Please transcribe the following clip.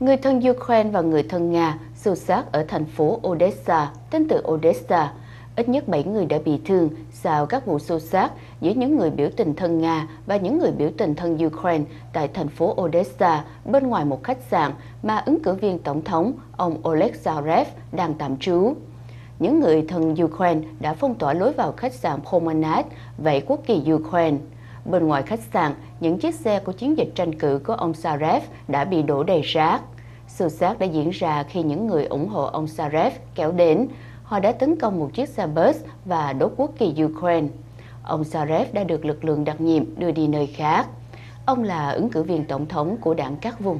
Người thân Ukraine và người thân Nga xô xát ở thành phố Odessa, tên từ Odessa. Ít nhất 7 người đã bị thương sau các vụ xô xát giữa những người biểu tình thân Nga và những người biểu tình thân Ukraine tại thành phố Odessa bên ngoài một khách sạn mà ứng cử viên tổng thống ông Oleg Zarev đang tạm trú. Những người thân Ukraine đã phong tỏa lối vào khách sạn Promenade, vậy quốc kỳ Ukraine. Bên ngoài khách sạn, những chiếc xe của chiến dịch tranh cử của ông Zarev đã bị đổ đầy rác. Sự sát đã diễn ra khi những người ủng hộ ông Zarev kéo đến. Họ đã tấn công một chiếc xe bus và đốt quốc kỳ Ukraine. Ông Zarev đã được lực lượng đặc nhiệm đưa đi nơi khác. Ông là ứng cử viên tổng thống của đảng các vùng.